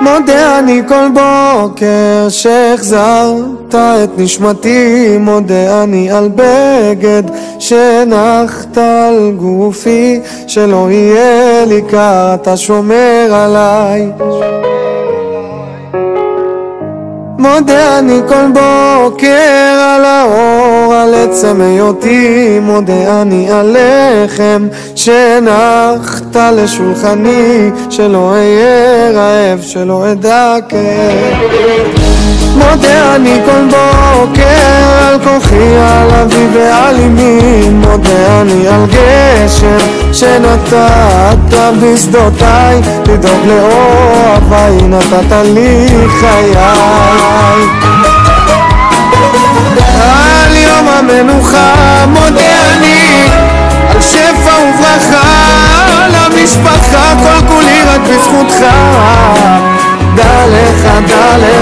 מודה אני כל בוקר שהחזרת את נשמתי. מודה אני על בגד שהנחת על גופי שלא יהיה לי קר אתה שומר עליי. מודה אני כל בוקר על האור, עצם היותי, מודה אני על לחם שהנחת לשולחני, שלא אהיה רעב, שלא אדע מודה אני כל בוקר על כוחי, על אבי ועל אמי, מודה אני על גשם שנתת בשדותיי, לדאוג לאוהביי, נתת לי חיי. המנוחה מודה אני, על שפע וברכה, למשפחה כל כולי רק בזכותך, דע לך, דע לך